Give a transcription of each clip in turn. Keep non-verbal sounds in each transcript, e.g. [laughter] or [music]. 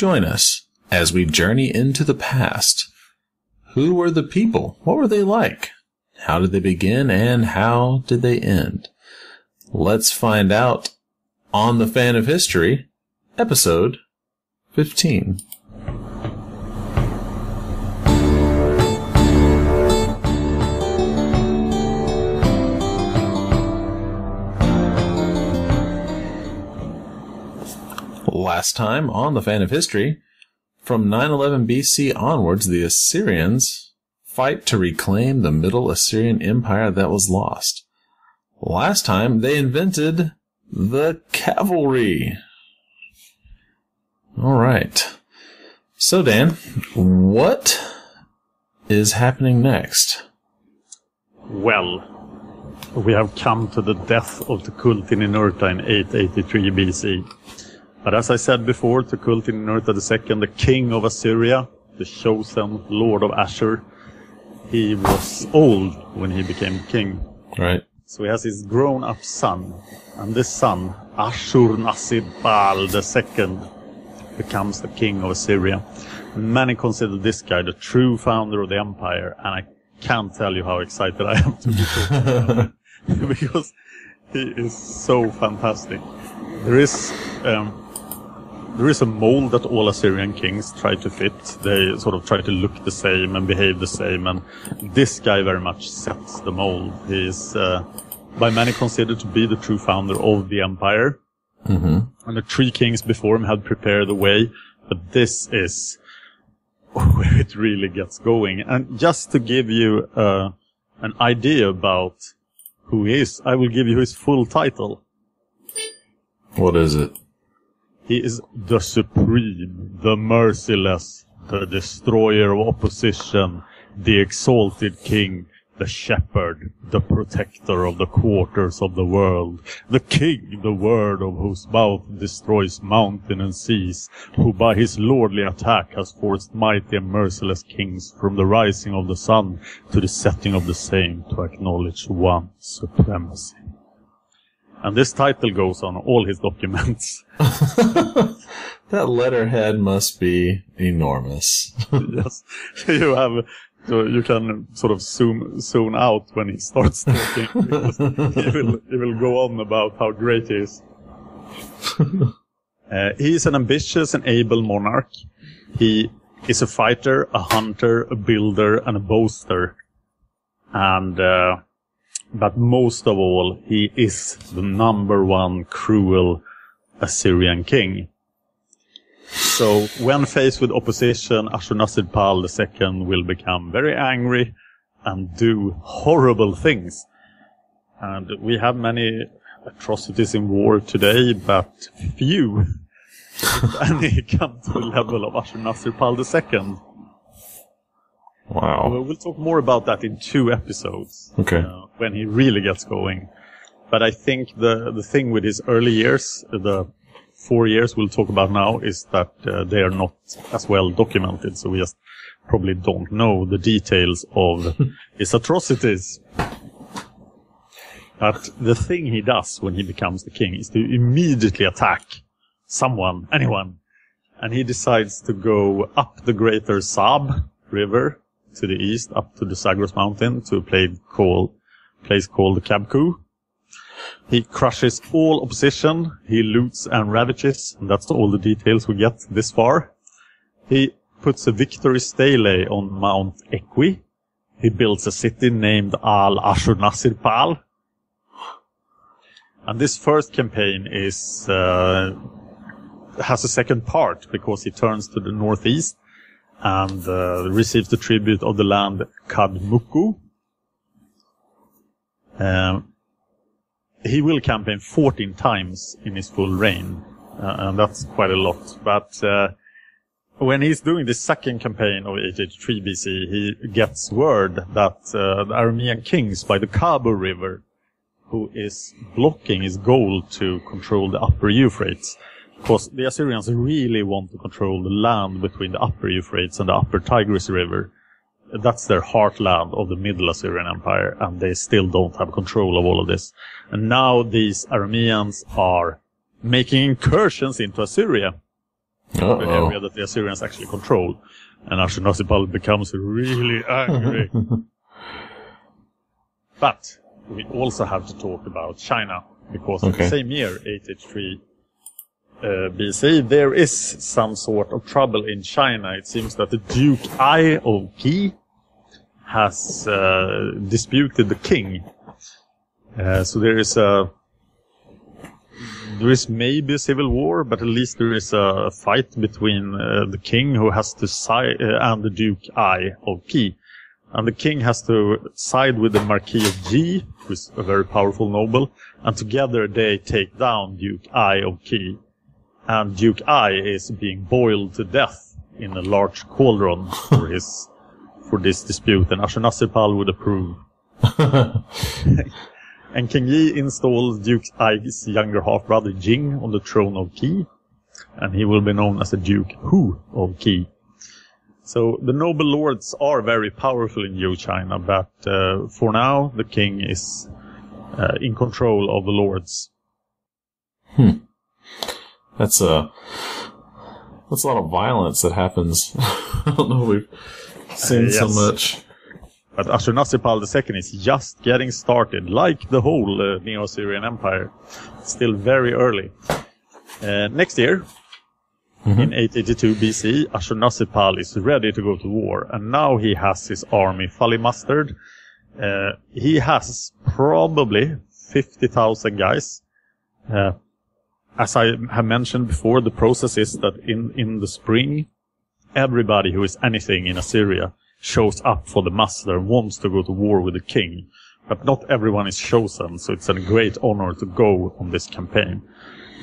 Join us as we journey into the past. Who were the people? What were they like? How did they begin and how did they end? Let's find out on the Fan of History, episode 15. Last time on the Fan of History, from 911 BC onwards, the Assyrians fight to reclaim the Middle Assyrian Empire that was lost. Last time, they invented the cavalry. All right. So, Dan, what is happening next? Well, we have come to the death of Tukulti-Ninurta in 883 BC. But as I said before, Tukulti-Ninurta II, the king of Assyria, the chosen lord of Ashur, he was old when he became king. Right. So he has his grown-up son, and this son, Ashur-Nasir-Pal II, becomes the king of Assyria. Many consider this guy the true founder of the empire, and I can't tell you how excited I am to be talking [laughs] because he is so fantastic. There is um, there is a mold that all Assyrian kings try to fit. They sort of try to look the same and behave the same, and this guy very much sets the mold. He is uh, by many considered to be the true founder of the empire. Mm-hmm. And the three kings before him had prepared the way, but this is where it really gets going. And just to give you uh, an idea about who he is, I will give you his full title. What is it? He is the supreme, the merciless, the destroyer of opposition, the exalted king, the shepherd, the protector of the quarters of the world, the king, the word of whose mouth destroys mountain and seas, who by his lordly attack has forced mighty and merciless kings from the rising of the sun to the setting of the same to acknowledge one supremacy. And this title goes on all his documents. [laughs] That letterhead must be enormous. yes, you have. So you can sort of zoom zoom out when he starts talking because [laughs] he will he will go on about how great he is. uh, he is an ambitious and able monarch. He is a fighter, a hunter, a builder, and a boaster. And uh, but most of all, he is the number one cruel Assyrian king. So when faced with opposition, Ashurnasir-Pal II will become very angry and do horrible things. And we have many atrocities in war today, but few, [laughs] if any, come to the level of Ashurnasir-Pal II. Wow. We'll talk more about that in two episodes. Okay. uh, when he really gets going. But I think the the thing with his early years, the four years we'll talk about now, is that uh, they are not as well documented. So we just probably don't know the details of [laughs] his atrocities. But the thing he does when he becomes the king is to immediately attack someone, anyone. And he decides to go up the greater Zab river to the east, up to the Zagros mountain to a place called, place called Kabku. He crushes all opposition, he loots and ravages, and that's all the details we get this far. He puts a victory stele on Mount Equi. He builds a city named Al Ashurnasir-Pal. And this first campaign is, uh, has a second part because he turns to the northeast and uh, receives the tribute of the land Kadmuku. Um, he will campaign 14 times in his full reign, uh, and that's quite a lot. But uh, when he's doing the second campaign of 883 BC, he gets word that uh, the Aramean kings by the Khabur River, who is blocking his goal to control the upper Euphrates, because the Assyrians really want to control the land between the upper Euphrates and the upper Tigris River. That's their heartland of the Middle Assyrian Empire, and they still don't have control of all of this. And now these Arameans are making incursions into Assyria. the Uh-oh. area that the Assyrians actually control. And Ashurnasirpal becomes really angry. [laughs] but we also have to talk about China, because in the same year, 883 uh, BC, there is some sort of trouble in China. It seems that the Duke Ai of Qi has uh, disputed the king. Uh, so there is a there is maybe a civil war, but at least there is a fight between uh, the king who has to side uh, and the Duke Ai of Qi. And the king has to side with the Marquis of Ji, who is a very powerful noble, and together they take down Duke Ai of Qi. And Duke Ai is being boiled to death in a large cauldron for [laughs] his for this dispute, and Ashurnasirpal would approve. [laughs] And King Yi installs Duke Ai's younger half-brother Jing on the throne of Qi, and he will be known as the Duke Hu of Qi. So the noble lords are very powerful in Yu China, but uh, for now the king is uh, in control of the lords. That's a that's a lot of violence that happens. [laughs] I don't know. We've seen Uh, so much. But Ashurnasirpal II is just getting started, like the whole uh, Neo-Assyrian Empire. Still very early. Uh, next year, in 882 BC, Ashurnasirpal is ready to go to war, and now he has his army fully mustered. Uh, he has probably 50,000 guys. As I have mentioned before, the process is that in, in the spring, everybody who is anything in Assyria shows up for the muster and wants to go to war with the king. But not everyone is chosen, so it's a great honor to go on this campaign.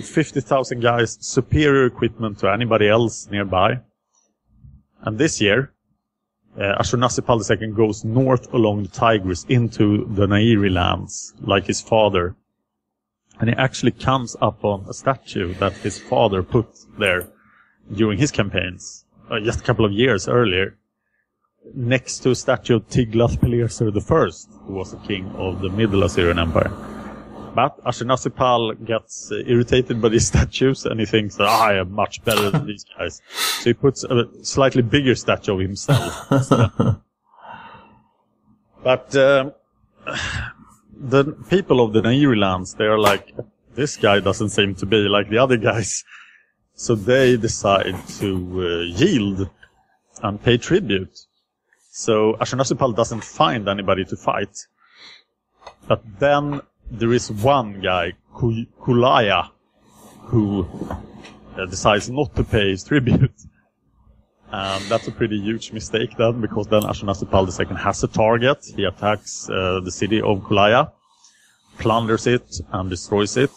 50,000 guys, superior equipment to anybody else nearby. And this year, uh, Ashurnasirpal II goes north along the Tigris into the Nairi lands, like his father. And he actually comes upon a statue that his father put there during his campaigns, uh, just a couple of years earlier, next to a statue of Tiglath-Pileser I, who was the king of the Middle Assyrian Empire. But Ashurnasirpal gets irritated by these [laughs] statues and he thinks that "Ah, I am much better than these guys. So he puts a slightly bigger statue of himself. [laughs] but um, the people of the Nairi lands, they are like, this guy doesn't seem to be like the other guys. [laughs] So they decide to uh, yield and pay tribute. So Ashurnasirpal doesn't find anybody to fight. But then there is one guy, Ku- Kulaya, who uh, decides not to pay his tribute. [laughs] And that's a pretty huge mistake then, because then Ashurnasirpal II has a target. He attacks uh, the city of Kulaya, plunders it and destroys it,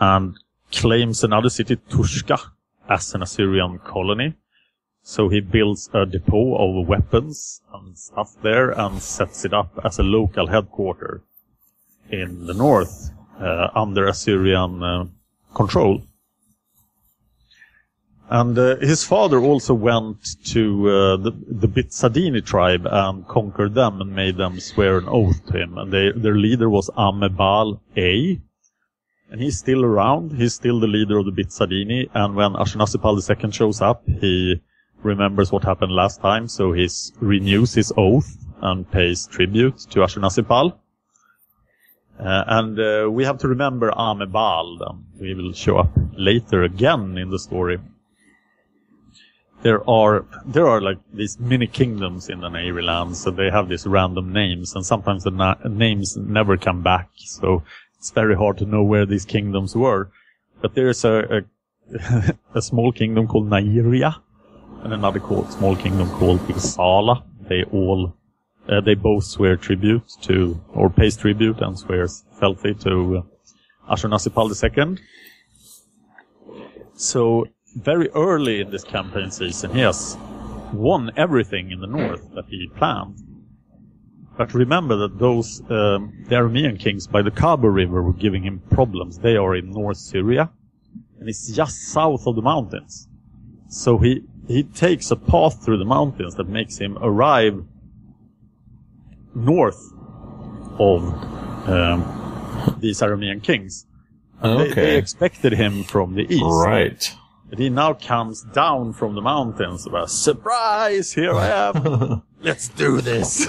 and claims another city, Tushka, as an Assyrian colony. So he builds a depot of weapons and stuff there and sets it up as a local headquarter in the north uh, under Assyrian uh, control. And uh, his father also went to uh, the, the Bitsadini tribe and conquered them and made them swear an oath to him. And they, their leader was Amebal A. And he's still around. He's still the leader of the Bitsadini. And when Ashurnasirpal II shows up, he remembers what happened last time. So he renews his oath and pays tribute to Ashurnasirpal. Uh, and uh, we have to remember Amebal. Then. We will show up later again in the story there are there are like these mini kingdoms in the Nairi land, so they have these random names, and sometimes the na- names never come back. So it's very hard to know where these kingdoms were. But there is a a, [laughs] a small kingdom called Nairia, and another called, small kingdom called Isala. They all uh, they both swear tribute to or pays tribute and swears fealty to uh, Ashurnasirpal II. So very early in this campaign season, he has won everything in the north that he planned. But remember that those um, the Aramean kings by the Khabur River were giving him problems. They are in North Syria, and it's just south of the mountains. So he he takes a path through the mountains that makes him arrive north of um, these Aramean kings. They, they expected him from the east. Right. And he now comes down from the mountains. About, Surprise! Here I am. [laughs] Let's do this.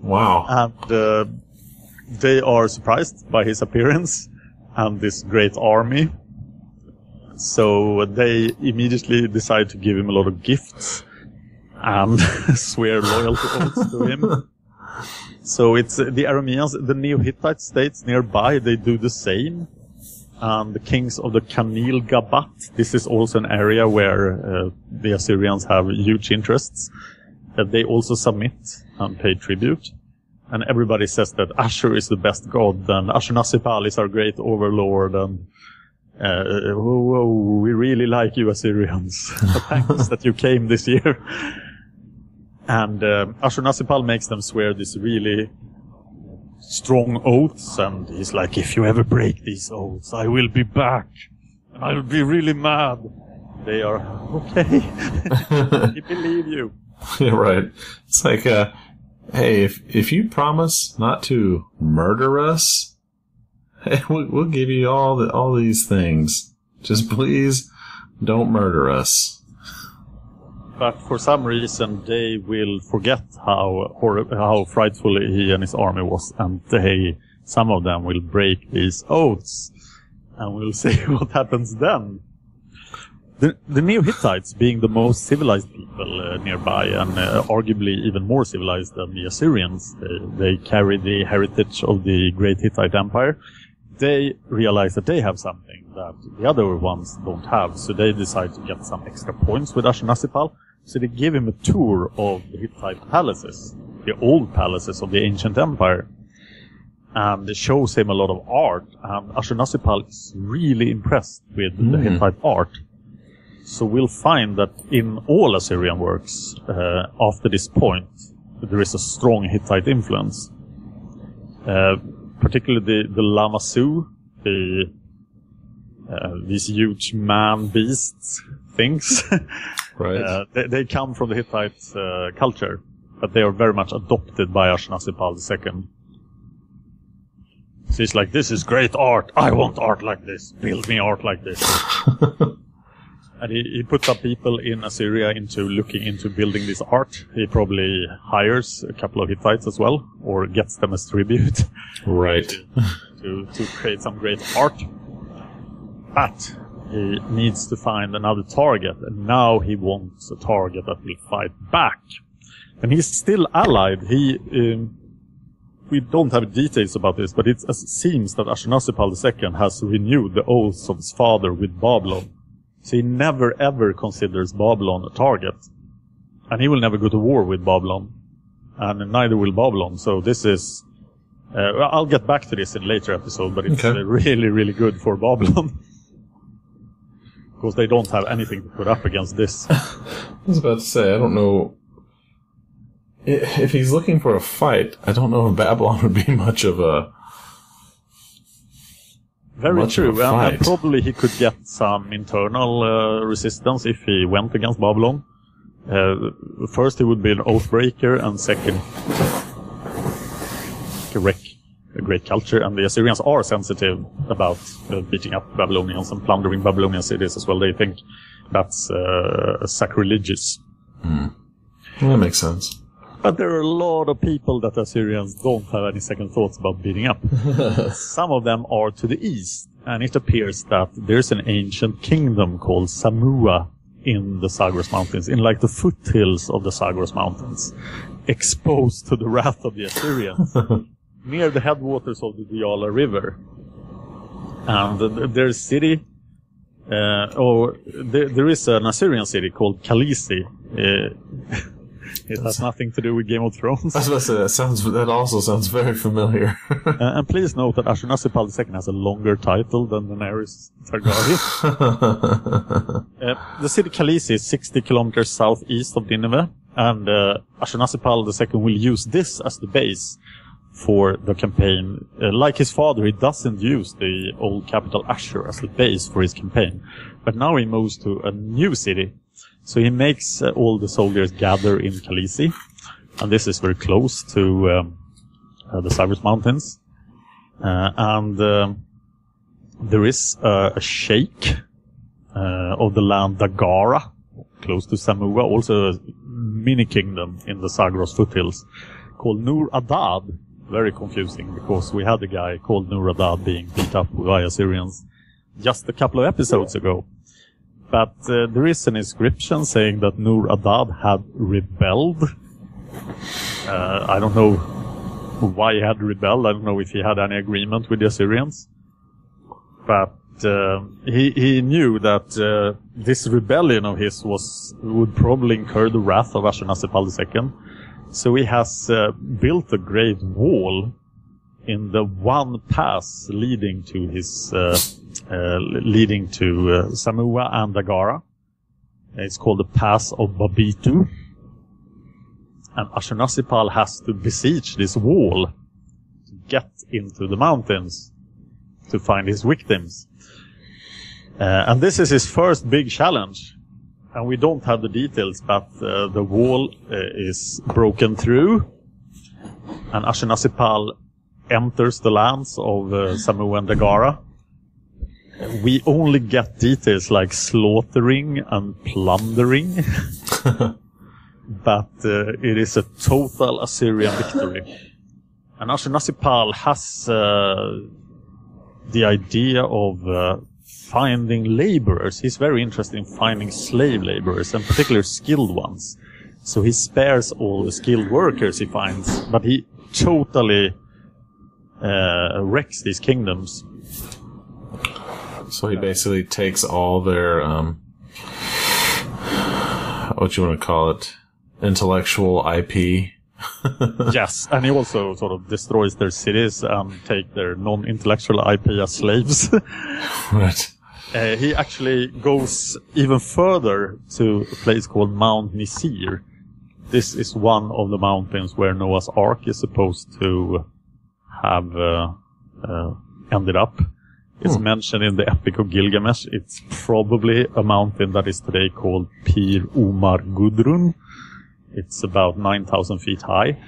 wow. and uh, they are surprised by his appearance and this great army. So they immediately decide to give him a lot of gifts and [laughs] swear loyalty oaths to him. So it's the Arameans, the Neo-Hittite states nearby, they do the same. And the kings of the Kanil Gabat, this is also an area where uh, the Assyrians have huge interests. Uh, they also submit and pay tribute. And everybody says that Ashur is the best god, and Ashurnasirpal is our great overlord, and uh, whoa, whoa, we really like you Assyrians. [laughs] Thanks that you came this year. [laughs] And um, Ashurnasirpal makes them swear this really strong oaths, and he's like, if you ever break these oaths, I will be back. And I'll be really mad. They are, [laughs] okay. [laughs] we believe you. [laughs] Yeah, right. It's like, uh, hey, if if you promise not to murder us, we'll, we'll give you all the all these things. Just please don't murder us. But for some reason, they will forget how how frightful he and his army was, and they, some of them will break these oaths, and we'll [laughs] see what happens then. The, the Neo-Hittites, being the most civilized people uh, nearby, and uh, arguably even more civilized than the Assyrians, they, they carry the heritage of the Great Hittite Empire. They realize that they have something that the other ones don't have, so they decide to get some extra points with Ashurnasirpal. So they give him a tour of the Hittite palaces, the old palaces of the ancient empire. And it shows him a lot of art, and Ashurnasirpal is really impressed with the Mm. Hittite art. So we'll find that in all Assyrian works, uh, after this point, there is a strong Hittite influence. Uh, particularly the, the Lamassu, the, uh, these huge man beasts things. [laughs] Right. Uh, they, they come from the Hittite uh, culture, but they are very much adopted by Ashurnasirpal II. So he's like, this is great art. I want art like this. Build me art like this. [laughs] and he, he puts up people in Assyria into looking into building this art. He probably hires a couple of Hittites as well, or gets them as tribute right. [laughs] to, to create some great art. But he needs to find another target, and now he wants a target that will fight back. And he's still allied. He, um, we don't have details about this, but it seems that Ashurnasirpal II has renewed the oaths of his father with Babylon. So he never ever considers Babylon a target. And he will never go to war with Babylon. And neither will Babylon. So this is, uh, I'll get back to this in a later episode, but it's Okay. really, really good for Babylon. because they don't have anything to put up against this. [laughs] I was about to say, I don't know. If he's looking for a fight, I don't know if Babylon [laughs] would be much of a. Very Much true, and, and probably he could get some internal uh, resistance if he went against Babylon. Uh, first, he would be an oathbreaker, and second, to wreck a great culture. And the Assyrians are sensitive about uh, beating up Babylonians and plundering Babylonian cities as well. They think that's uh, sacrilegious. Well, that makes sense. But there are a lot of people that Assyrians don't have any second thoughts about beating up. [laughs] Some of them are to the east, and it appears that there's an ancient kingdom called Samua in the Zagros Mountains, in like the foothills of the Zagros Mountains, exposed to the wrath of the Assyrians, [laughs] near the headwaters of the Diyala River. And th- there's city, uh, or there, there is an Assyrian city called Khaleesi. Uh, [laughs] it has nothing to do with Game of Thrones. I was about to say that sounds. That also sounds very familiar. [laughs] Uh, and please note that Ashurnasirpal II has a longer title than Daenerys Targaryen. [laughs] uh, the city Khaleesi is 60 kilometers southeast of Nineveh, and uh, Ashurnasirpal II will use this as the base for the campaign. Uh, like his father, he doesn't use the old capital Ashur as the base for his campaign, but now he moves to a new city. So he makes uh, all the soldiers gather in Khaleesi, and this is very close to um, uh, the Cyprus Mountains. Uh, and um, there is a sheikh, uh, of the land Dagara, close to Samua, also a mini kingdom in the Zagros foothills, called Nur Adad. Very confusing because we had a guy called Nur Adad being beat up by Assyrians just a couple of episodes ago. But uh, there is an inscription saying that Nur Adad had rebelled. Uh, I don't know why he had rebelled. I don't know if he had any agreement with the Assyrians. But uh, he he knew that uh, this rebellion of his was would probably incur the wrath of Ashurnasirpal II. So he has uh, built a great wall in the one pass leading to his uh, leading to uh, Samua and Dagara. It's called the Pass of Babitu. And Ashurnasirpal has to besiege this wall to get into the mountains to find his victims. Uh, and this is his first big challenge. And we don't have the details, but uh, the wall uh, is broken through. And Ashurnasirpal enters the lands of uh, Samu and Dagara. We only get details like slaughtering and plundering. [laughs] but uh, it is a total Assyrian victory. And Ashurnasirpal has uh, the idea of uh, finding laborers. He's very interested in finding slave laborers, and particularly skilled ones. So he spares all the skilled workers he finds, but he totally uh, wrecks these kingdoms. So he basically takes all their, um, what you want to call it, intellectual IP. [laughs] yes, and he also sort of destroys their cities and take their non-intellectual IP as slaves. [laughs] right. Uh, he actually goes even further to a place called Mount Nisir. This is one of the mountains where Noah's Ark is supposed to have uh, uh, ended up. It's mentioned in the Epic of Gilgamesh. It's probably a mountain that is today called Pir Umar Gudrun. It's about 9,000 feet high.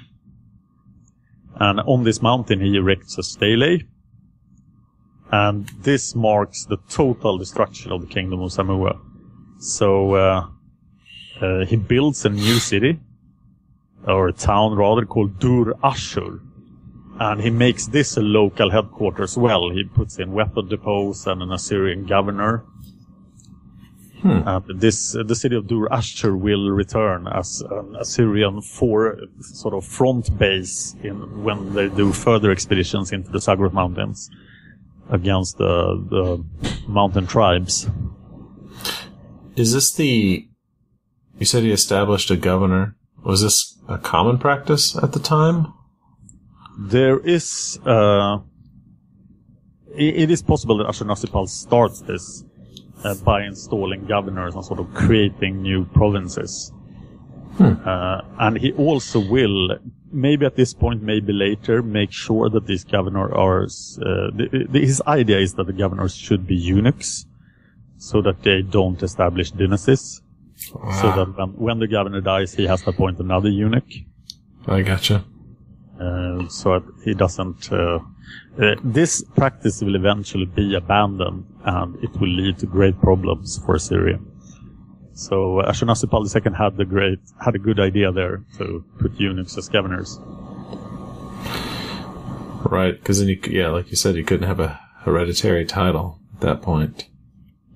And on this mountain he erects a stele. And this marks the total destruction of the kingdom of Samua. So uh, uh, he builds a new city, or a town rather, called Dur Ashur. And he makes this a local headquarters as well. He puts in weapon depots and an Assyrian governor. And this, uh, the city of Dur Ashur will return as an Assyrian for sort of front base in when they do further expeditions into the Zagros Mountains against the, the mountain tribes. Is this the, you said he established a governor. Was this a common practice at the time? There is, uh, it is possible that Ashurnasirpal starts this uh, by installing governors and sort of creating new provinces. Uh, and he also will, maybe at this point, maybe later, make sure that these governors are. Uh, the, the, his idea is that the governors should be eunuchs, so that they don't establish dynasties. So that when, when the governor dies, he has to appoint another eunuch. I gotcha. Uh, so he doesn't. Uh, uh, this practice will eventually be abandoned, and it will lead to great problems for Syria. So uh, Ashurnasirpal II had the great had a good idea there to put eunuchs as governors. Right, because then you, yeah, like you said, you couldn't have a hereditary title at that point.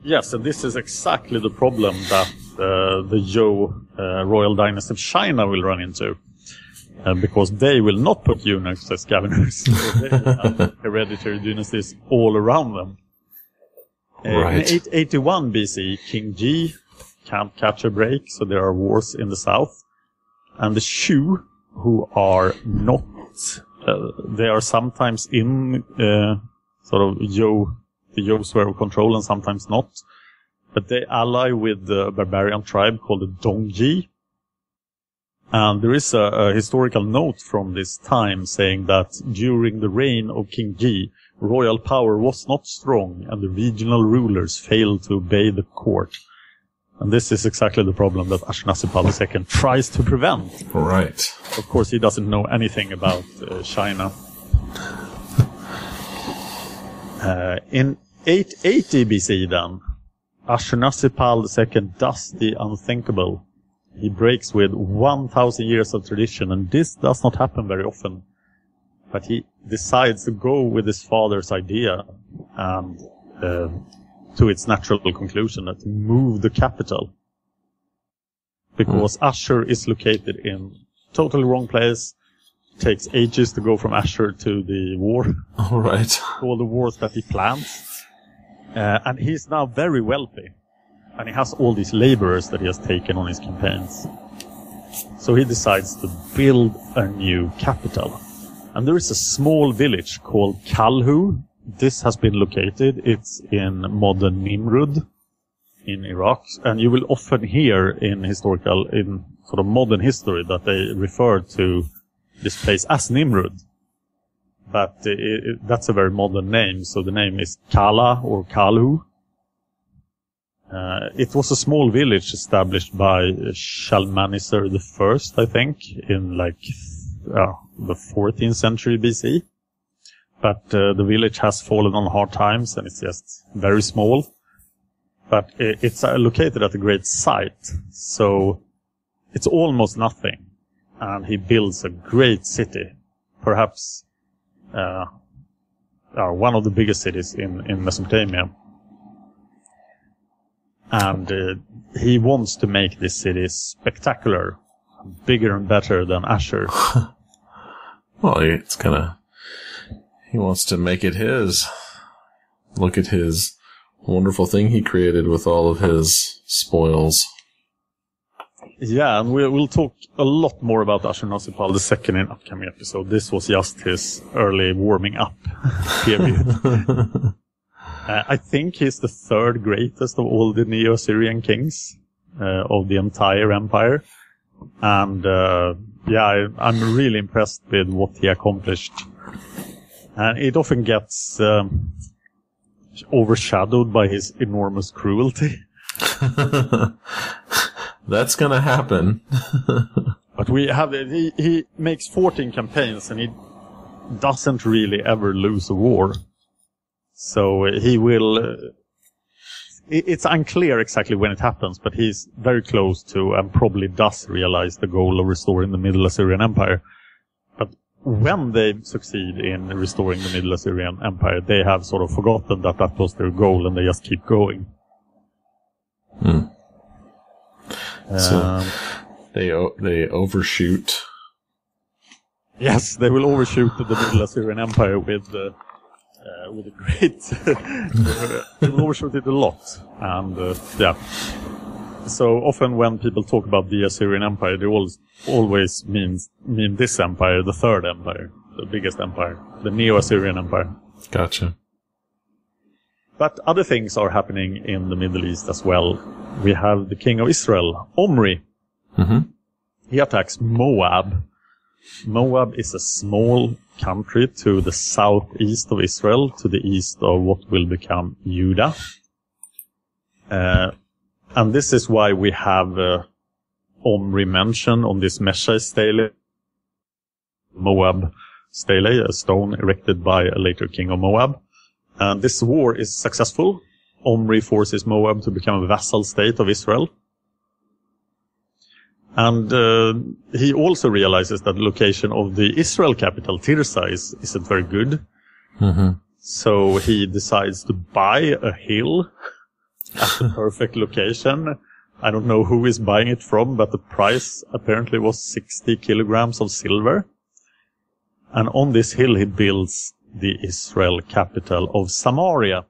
Yes, and this is exactly the problem that uh, the Zhou uh, royal dynasty of China will run into. Uh, because they will not put eunuchs as governors. [laughs] So they have hereditary dynasties all around them. Uh, Right. In 881 BC, King Ji can't catch a break, so there are wars in the south. And the Shu, who are not, uh, they are sometimes in uh, sort of Zhou, the Zhou sphere of control and sometimes not. But they ally with the barbarian tribe called the Dongji. And there is a, a historical note from this time saying that during the reign of King Ji, royal power was not strong and the regional rulers failed to obey the court. And this is exactly the problem that Ashurnasirpal II tries to prevent. Right. Of course, he doesn't know anything about uh, China. Uh, in 880 BC, then, Ashurnasirpal II does the unthinkable. He breaks with 1,000 years of tradition, and this does not happen very often. But he decides to go with his father's idea and uh, to its natural conclusion that move the capital. Because Ashur is located in totally wrong place. takes ages to go from Ashur to the war, All right. all the wars that he plans. Uh, and he's now very wealthy. And he has all these laborers that he has taken on his campaigns. So he decides to build a new capital. And there is a small village called Kalhu. This has been located. It's in modern Nimrud in Iraq. And you will often hear in historical, in sort of modern history that they refer to this place as Nimrud. But uh, it, that's a very modern name. So the name is Kala or Kalhu. Uh, it was a small village established by Shalmaneser I, I think, in like uh, the 14th century BC. But uh, the village has fallen on hard times and it's just very small. But it's uh, located at a great site, so it's almost nothing. And he builds a great city, perhaps uh, uh, one of the biggest cities in, in Mesopotamia and uh, he wants to make this city spectacular, bigger and better than Ashur. [laughs] Well, it's kind of. He wants to make it his. Look at his wonderful thing he created with all of his spoils. yeah, and we'll, we'll talk a lot more about Ashurnasirpal second in upcoming episode. This was just his early warming up [laughs] period. [laughs] uh, I think he's the third greatest of all the Neo-Assyrian kings uh, of the entire empire. And uh, yeah, I, I'm really impressed with what he accomplished. And it often gets um, overshadowed by his enormous cruelty. [laughs] That's gonna happen. [laughs] But we have he, he makes 14 campaigns and he doesn't really ever lose a war. So uh, he will. Uh, it's unclear exactly when it happens, but he's very close to and probably does realize the goal of restoring the Middle Assyrian Empire. But when they succeed in restoring the Middle Assyrian Empire, they have sort of forgotten that that was their goal and they just keep going. Hmm. So- Um, They o- they overshoot. Yes, they will overshoot the Middle Assyrian Empire with uh, uh, with a great. they will overshoot it a lot, and uh, yeah. So often when people talk about the Assyrian Empire, they always always means mean this empire, the third empire, the biggest empire, the Neo-Assyrian Empire. Gotcha. But other things are happening in the Middle East as well. We have the king of Israel, Omri. hmm He attacks Moab. Moab is a small country to the southeast of Israel, to the east of what will become Judah. Uh, and this is why we have uh, Omri mentioned on this Mesha stele, Moab stele, a stone erected by a later king of Moab. And this war is successful. Omri forces Moab to become a vassal state of Israel. And uh, he also realizes that the location of the Israel capital, Tirzah, is, isn't very good. hmm So he decides to buy a hill at the perfect location. I don't know who is buying it from, but the price apparently was 60 kilograms of silver. And on this hill he builds the Israel capital of Samaria.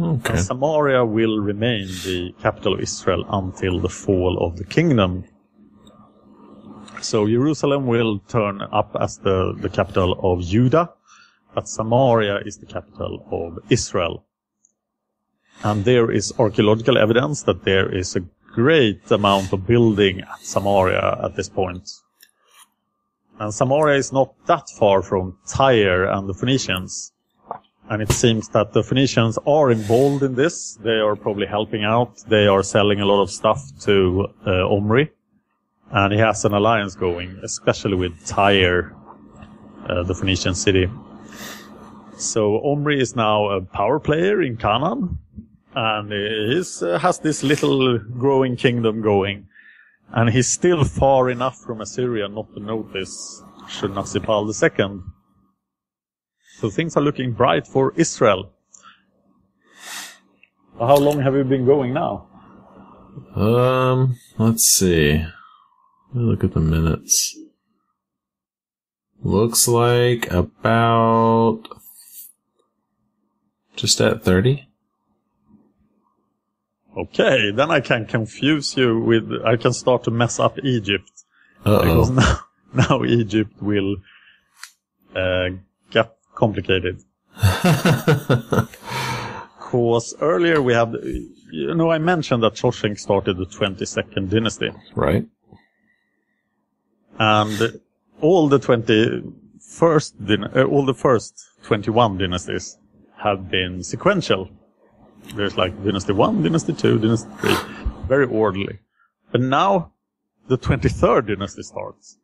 Okay. And Samaria will remain the capital of Israel until the fall of the kingdom. So Jerusalem will turn up as the, the capital of Judah, but Samaria is the capital of Israel. And there is archaeological evidence that there is a great amount of building at Samaria at this point. And Samaria is not that far from Tyre and the Phoenicians. And it seems that the Phoenicians are involved in this. They are probably helping out. They are selling a lot of stuff to uh, Omri. And he has an alliance going, especially with Tyre, uh, the Phoenician city. So Omri is now a power player in Canaan. and he uh, has this little growing kingdom going, and he's still far enough from Assyria not to notice Ashurnasirpal II. So things are looking bright for Israel. How long have you been going now? Um, let's see. Let me look at the minutes. Looks like about just at 30. Okay, then I can confuse you with, I can start to mess up Egypt. Because Uh-oh. [laughs] now, now Egypt will uh, get complicated. [laughs] Because earlier we had, you know, I mentioned that Shoshenq started the 22nd dynasty. right? And all the 21st, dyn- uh, all the first 21 dynasties have been sequential. There's like dynasty 1, dynasty 2, dynasty 3. Very orderly. But now the 23rd dynasty starts.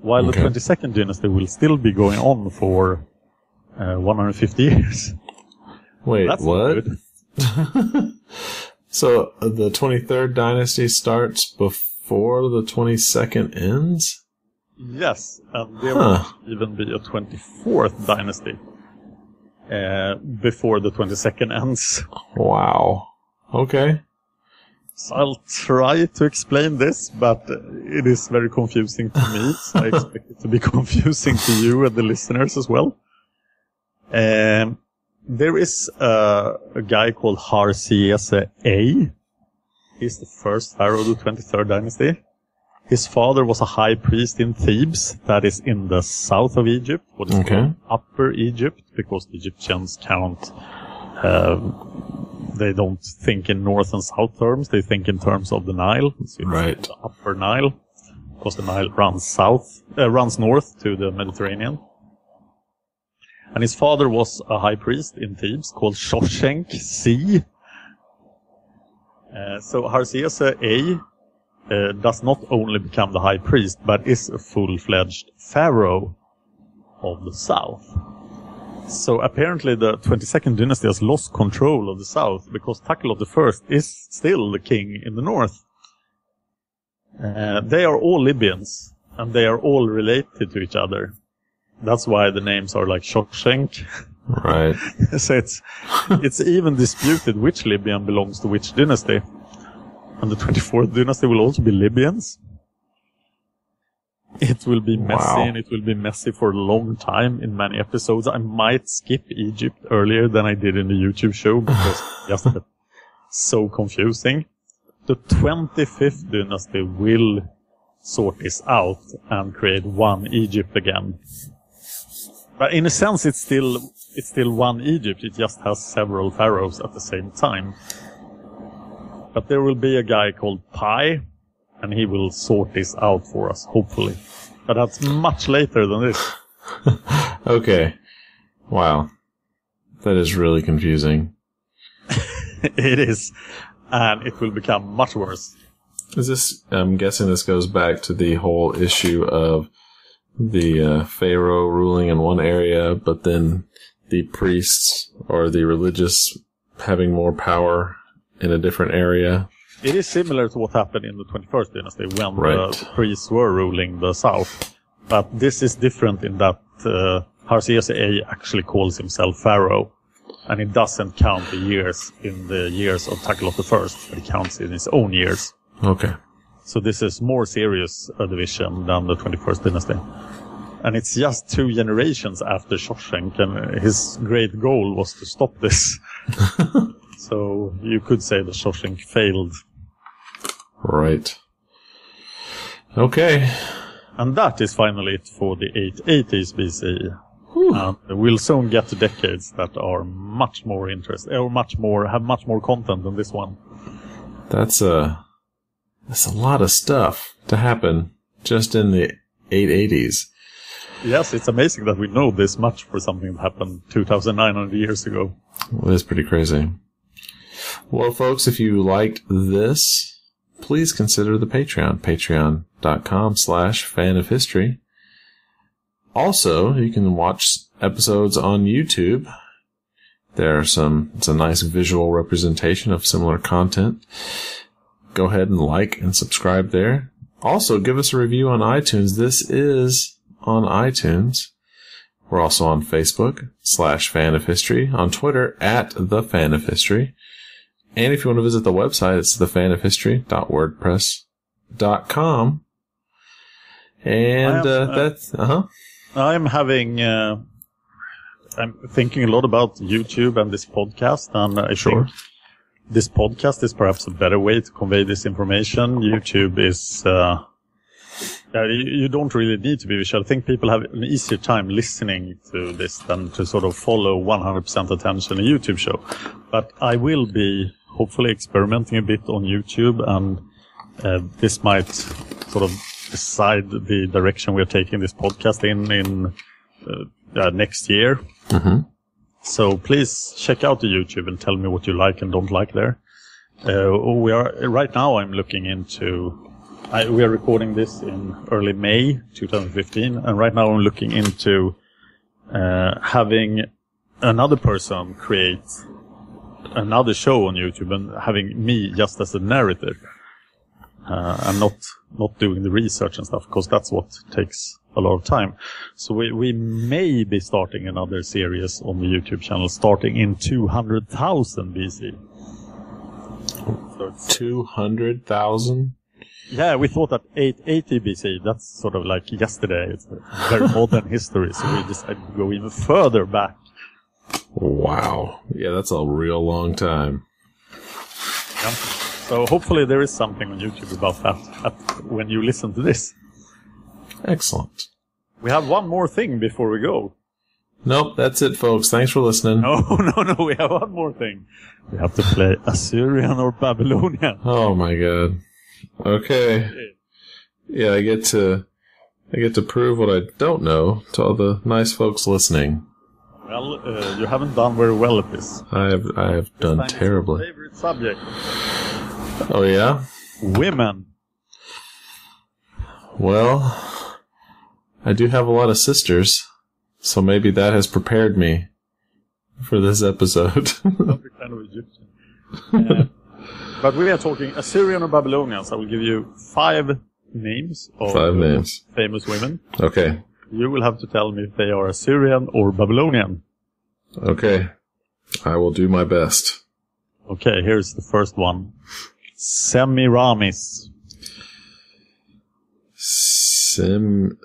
While Okay. the 22nd dynasty will still be going on for uh, 150 years. Wait, That's what? [laughs] So uh, the 23rd dynasty starts before the 22nd ends? Yes, and there Huh. will even be a 24th dynasty uh, before the 22nd ends. Wow. Okay. So I'll try to explain this, but it is very confusing to me. so I expect it to be [laughs] confusing to you and the listeners as well. Um, there is uh, a guy called Harsiese A. He's the first pharaoh of the 23rd dynasty. His father was a high priest in Thebes, that is in the south of Egypt, what is Okay. called Upper Egypt, because the Egyptians count uh, they don't think in north and south terms. They think in terms of the Nile. So Right. The upper Nile, because the Nile runs south, uh, runs north to the Mediterranean. And his father was a high priest in Thebes called Shoshenq C. Uh, so Harsiese A uh, does not only become the high priest, but is a full-fledged pharaoh of the south. So apparently the 22nd dynasty has lost control of the south because Takelot I is still the king in the north. Uh, they are all Libyans and they are all related to each other. That's why the names are like Shoshenq. Right. [laughs] so it's it's even disputed which Libyan belongs to which dynasty. And the 24th dynasty will also be Libyans. It will be messy Wow. and it will be messy for a long time in many episodes. I might skip Egypt earlier than I did in the YouTube show because [laughs] just so confusing. The 25th dynasty will sort this out and create one Egypt again. But in a sense, it's still it's still one Egypt. It just has several pharaohs at the same time. But there will be a guy called Pi, and he will sort this out for us, hopefully. But that's much later than this. [laughs] Okay. Wow. That is really confusing. [laughs] it is, and it will become much worse. Is this? I'm guessing this goes back to the whole issue of the uh, pharaoh ruling in one area, but then the priests or the religious having more power in a different area. It is similar to what happened in the 21st dynasty when Right. the priests were ruling the south. But this is different in that uh, A actually calls himself pharaoh. And he doesn't count the years in the years of Takelot I, but he counts in his own years. Okay. So this is more serious a division than the 21st dynasty. And it's just two generations after Shoshenq, and his great goal was to stop this. [laughs] so you could say the Shoshenq failed. Right. Okay. And that is finally it for the 880s BCE. And we'll soon get to decades that are much more interesting, or much more, have much more content than this one. That's a that's a lot of stuff to happen just in the 880s. Yes, it's amazing that we know this much for something that happened 2,900 years ago. It is pretty crazy. Well, folks, if you liked this, please consider the Patreon, patreon.com slash fan of history. Also, you can watch episodes on YouTube. There are some, it's a nice visual representation of similar content. Go ahead and like and subscribe there. Also, give us a review on iTunes. This is on iTunes. We're also on Facebook slash fan of history, on Twitter at the fan of history. And if you want to visit the website, it's thefanofhistory.wordpress.com. And am, uh, uh, that's, uh huh. I'm having, uh, I'm thinking a lot about YouTube and this podcast, and I Sure. think this podcast is perhaps a better way to convey this information. YouTube is, uh, yeah, you, you don't really need to be visual. I think people have an easier time listening to this than to sort of follow 100% attention a YouTube show. But I will be hopefully experimenting a bit on YouTube, and uh, this might sort of decide the direction we're taking this podcast in in uh, uh, next year. hmm So please check out the YouTube and tell me what you like and don't like there. Uh, we are right now. I'm looking into. I, we are recording this in early May 2015, and right now I'm looking into uh, having another person create another show on YouTube and having me just as a narrator. Uh, and not not doing the research and stuff because that's what takes a lot of time. So we we may be starting another series on the YouTube channel starting in 200,000 BC. So it's, 200,000? yeah, we thought that 880 BC. That's sort of like yesterday. It's very modern history. So we decided to go even further back. Wow. Yeah, that's a real long time. Yeah. So hopefully there is something on YouTube about that at, when you listen to this. Excellent. We have one more thing before we go. Nope, that's it, folks. Thanks for listening. No, [laughs] no, no. We have one more thing. We have to play Assyrian or Babylonian. Oh my god. Okay. Yeah, I get to I get to prove what I don't know to all the nice folks listening. Well, uh, you haven't done very well at this. I have I have done Time is your terribly. Favorite subject: Oh yeah? women. Well, I do have a lot of sisters, so maybe that has prepared me for this episode. Kind of Egyptian. Uh, but we are talking Assyrian or Babylonians. I will give you five names of Five names. famous women. Okay. You will have to tell me if they are Assyrian or Babylonian. Okay. I will do my best. Okay, here's the first one. Semiramis. Sim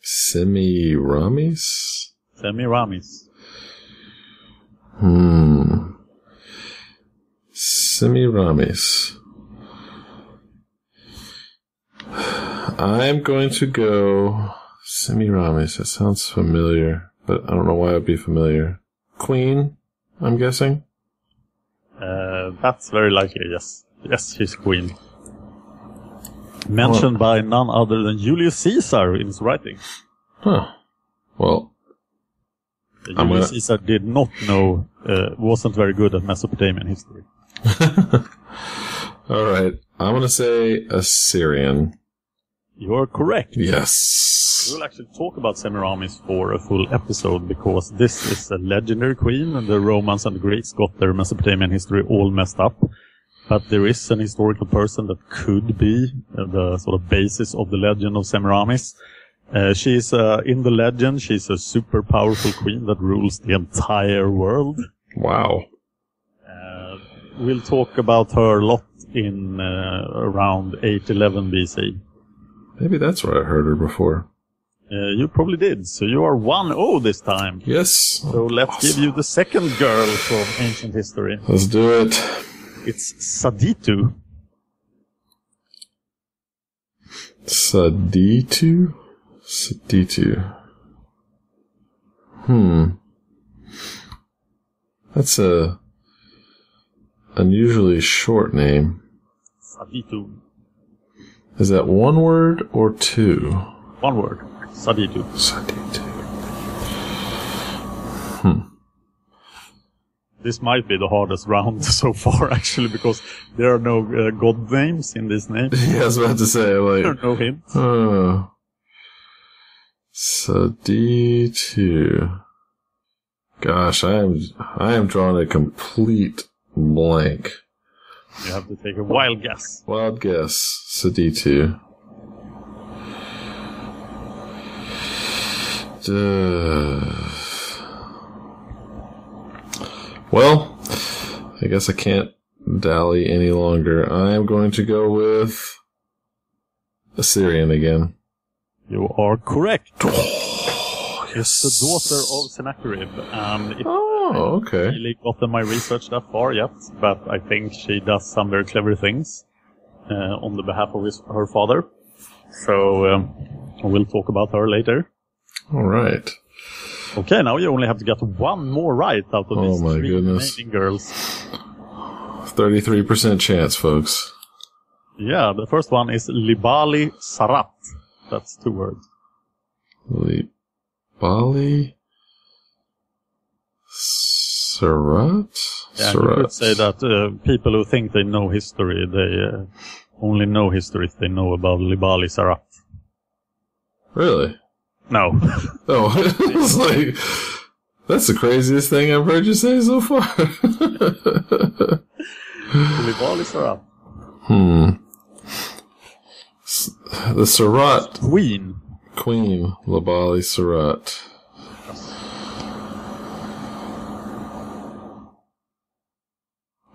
Semiramis? Semiramis. Hmm. Semiramis. I'm going to go Semiramis. That sounds familiar, but I don't know why it would be familiar. Queen, I'm guessing. Uh, that's very likely, yes. Yes, she's queen. Mentioned by none other than Julius Caesar in his writing. Huh. Well, Julius gonna- Caesar did not know, uh, wasn't very good at Mesopotamian history. [laughs] all right. I'm going to say Assyrian. You're correct. Yes. We'll actually talk about Semiramis for a full episode because this is a legendary queen and the Romans and the Greeks got their Mesopotamian history all messed up. But there is an historical person that could be uh, the sort of basis of the legend of Semiramis. Uh, she's, uh, in the legend, she's a super powerful queen that rules the entire world. Wow. Uh, we'll talk about her a lot in uh, around 811 BC. Maybe that's where I heard her before. Uh, you probably did, so you are 1-0 this time. Yes. So let's give you the second girl from ancient history. Let's do it. It's Saditu. Saditu? Saditu. Hmm. That's a unusually short name. Saditu. Is that one word or two? One word. Saditu. Saditu. This might be the hardest round [laughs] so far, actually, because there are no uh, god names in this name. [laughs] Yeah, I was about to say, [laughs] There are like, no hints. oh. Saditu. Gosh, I am I am drawing a complete blank. You have to take a wild guess. Wild guess. It's a D two. Duh. Well, I guess I can't dally any longer. I am going to go with Assyrian again. You are correct. Oh, it's the daughter of Sennacherib, and it Oh, okay. really gotten my research that far yet, but I think she does some very clever things uh, on the behalf of his, her father. So um, we'll talk about her later. All right. Okay, now you only have to get one more right out of Oh these my three goodness. remaining girls. 33% chance, folks. Yeah, the first one is Libali Sarat. That's two words. Le- Bali? Surat? Yeah, you could say that uh, people who think they know history, they uh, only know history if they know about Libali Sarat. Really? No. [laughs] Oh, [laughs] it's like, that's the craziest thing I've heard you say so far. [laughs] Libali Sarat. hmm. S- The Surat Queen. Queen, Labali Surat.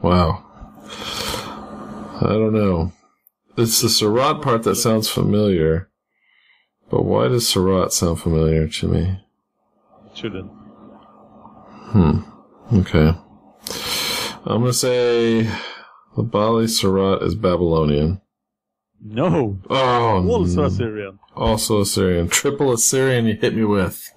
Wow. I don't know. It's the Surat part that sounds familiar. But why does Surat sound familiar to me? Shouldn't. Hmm. Okay. I'm gonna say Labali Surat is Babylonian. No. Oh, Also no. Assyrian. also Assyrian. Triple Assyrian you hit me with.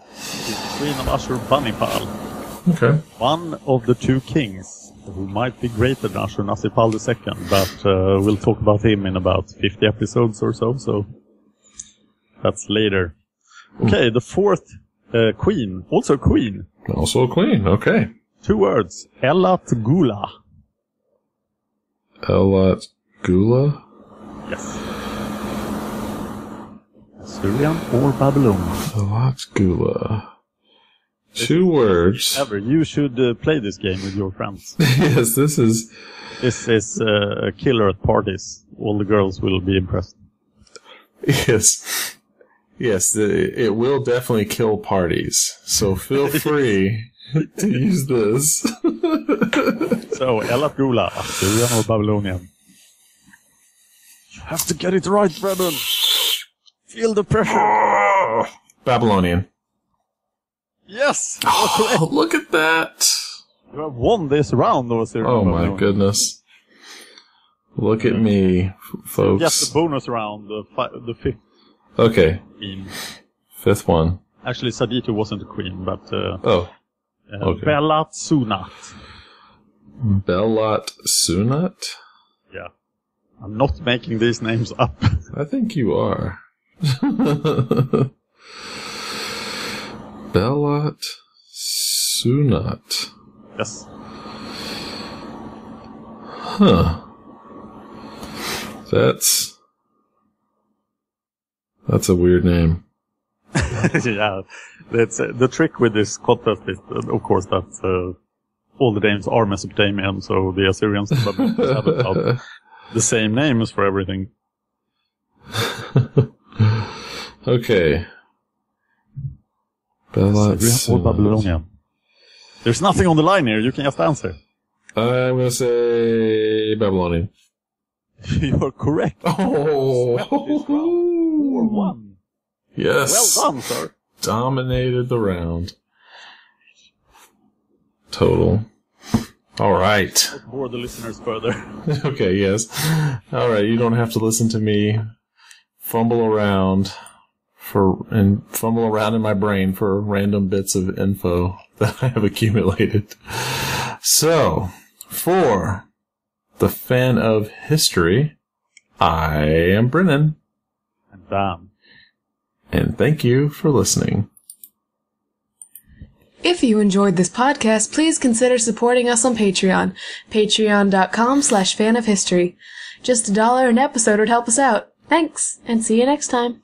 Queen of Ashur-banipal. Okay. One of the two kings who might be greater than Ashur-nasirpal II, but uh, we'll talk about him in about 50 episodes or so, so that's later. Okay, the fourth uh, queen, also queen, Also a queen. Okay. two words, Elat Gula. Elat Gula? Yes. Assyrian or Babylonian? Elat Gula. Two words. Ever, you should uh, play this game with your friends. [laughs] yes, this is. This is uh, a killer at parties. All the girls will be impressed. Yes. Yes, the, it will definitely kill parties. So feel [laughs] free to use this. [laughs] So, Elat Gula, Assyrian or Babylonian? You have to get it right, Brennan. Feel the pressure. Babylonian. Yes, you are correct. Oh, look at that. You have won this round, or Assyrian Oh or my Babylonian. goodness. Look at me, folks. Yes, the bonus round, the, fi- the fifth Okay, queen. fifth one. Actually, Saditu wasn't a queen, but uh, Oh, uh, Okay. Belat Sunat. Belat Sunat? Yeah. I'm not making these names up. I think you are. [laughs] Belat Sunat. yes. Huh. That's. That's a weird name. [laughs] yeah. That's, uh, the trick with this contest is, uh, of course, that uh, all the names are Mesopotamian, so the Assyrians have about [laughs] the same names for everything. [laughs] okay. Or Sunat. Babylonian. Uh, There's nothing on the line here, you can just answer. I'm gonna say Babylonian. [laughs] You're correct. Oh, Swept this round. Four one. yes. Well done, sir. Dominated the round. Total. All right. Bore the listeners further. [laughs] okay, yes. All right, you don't have to listen to me fumble around for and fumble around in my brain for random bits of info [laughs] that I have accumulated. So, for the fan of history, I am Brennan, And Dan. and thank you for listening. If you enjoyed this podcast, please consider supporting us on Patreon. Patreon.com slash fan of history. Just a dollar an episode would help us out. Thanks, and see you next time.